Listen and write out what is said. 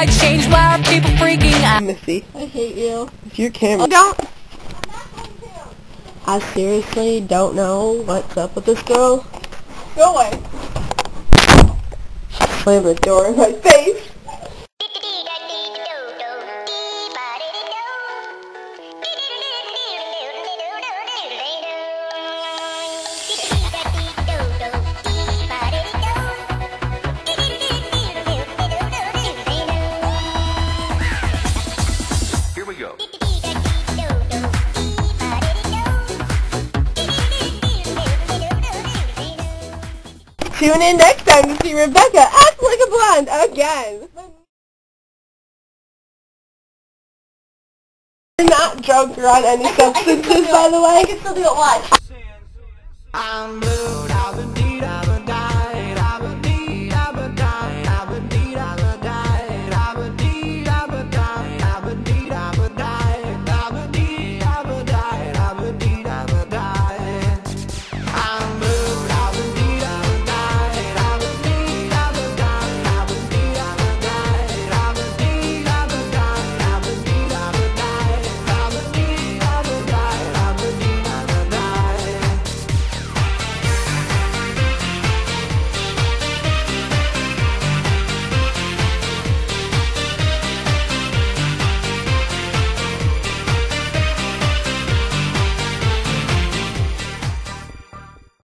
Who cares I changed? Why are people freaking out? Missy, I hate you. if your camera... don't. I seriously don't know what's up with this girl. Go away. Slam the door in my face. Tune in next time to see Rebecca act like a blonde again. You're not drunk or on any substances, by the way. I can still do it. Watch. I'm blue.